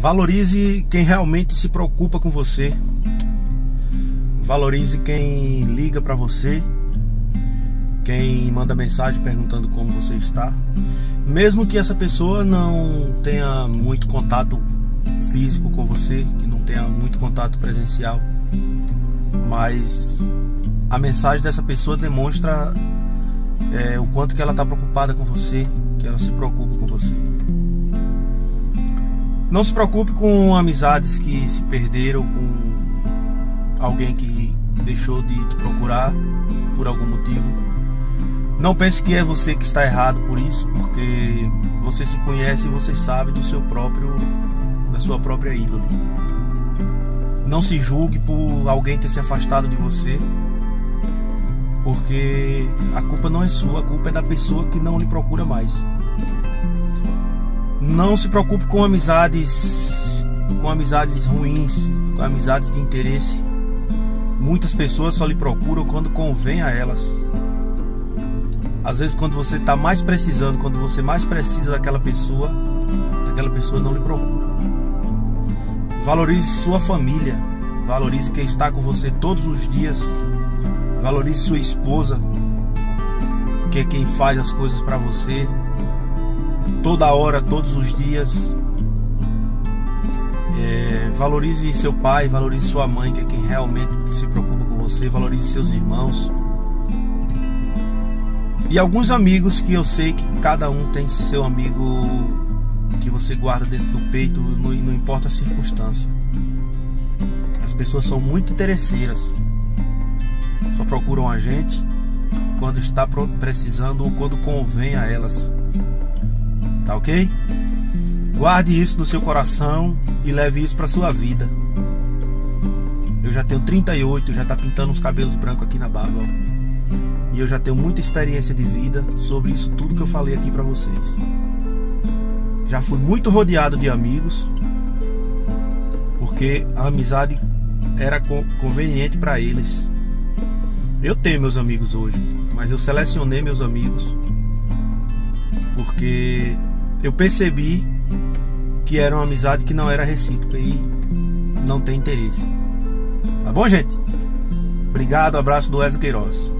Valorize quem realmente se preocupa com você. Valorize quem liga para você. Quem manda mensagem perguntando como você está. Mesmo que essa pessoa não tenha muito contato físico com você, que não tenha muito contato presencial, mas a mensagem dessa pessoa demonstra é, o quanto que ela está preocupada com você, que ela se preocupa com você. Não se preocupe com amizades que se perderam, com alguém que deixou de te procurar por algum motivo. Não pense que é você que está errado por isso, porque você se conhece e você sabe do seu próprio da sua própria índole. Não se julgue por alguém ter se afastado de você, porque a culpa não é sua, a culpa é da pessoa que não lhe procura mais. Não se preocupe com amizades com amizades ruins, com amizades de interesse. Muitas pessoas só lhe procuram quando convém a elas. Às vezes quando você está mais precisando, quando você mais precisa daquela pessoa, aquela pessoa não lhe procura. Valorize sua família, valorize quem está com você todos os dias, valorize sua esposa, que é quem faz as coisas para você, toda hora, todos os dias. É, valorize seu pai, valorize sua mãe, que é quem realmente se preocupa com você, valorize seus irmãos. E alguns amigos que eu sei que cada um tem seu amigo que você guarda dentro do peito, não, não importa a circunstância. As pessoas são muito interesseiras. Só procuram a gente quando está precisando ou quando convém a elas. Tá ok? Guarde isso no seu coração e leve isso para sua vida. Eu já tenho 38, já tá pintando uns cabelos brancos aqui na barba. Ó. E eu já tenho muita experiência de vida sobre isso tudo que eu falei aqui para vocês. Já fui muito rodeado de amigos, porque a amizade era conveniente para eles. Eu tenho meus amigos hoje, mas eu selecionei meus amigos porque eu percebi que era uma amizade que não era recíproca e não tem interesse. Tá bom, gente? Obrigado, abraço do Wesley Queiroz.